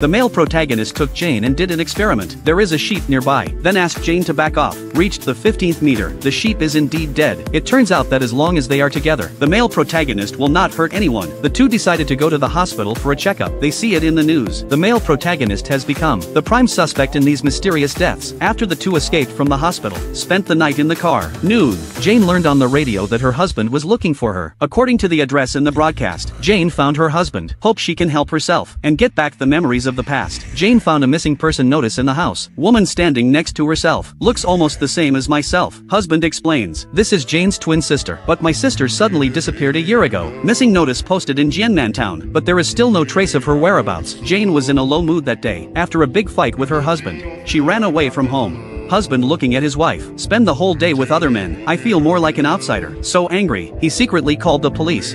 The male protagonist took Jane and did an experiment. There is a sheep nearby, then asked Jane to back off. Reached the 15th meter, the sheep is indeed dead. It turns out that as long as they are together, the male protagonist will not hurt anyone. The two decided to go to the hospital for a checkup. They see it in the news. The male protagonist has become the prime suspect in these mysterious deaths. After the two escaped from the hospital, spent the night in the car. Noon, Jane learned on the radio that her husband was looking for her. According to the address in the broadcast, Jane found her husband. Hope she can help herself and get back the memories of the past. Jane found a missing person notice in the house. Woman standing next to herself. Looks almost the same as myself. Husband explains. This is Jane's twin sister. But my sister suddenly disappeared a year ago. Missing notice posted in Jiannan town. But there is still no trace of her whereabouts. Jane was in a low mood that day. After a big fight with her husband. She ran away from home. Husband looking at his wife. Spend the whole day with other men. I feel more like an outsider. So angry, he secretly called the police.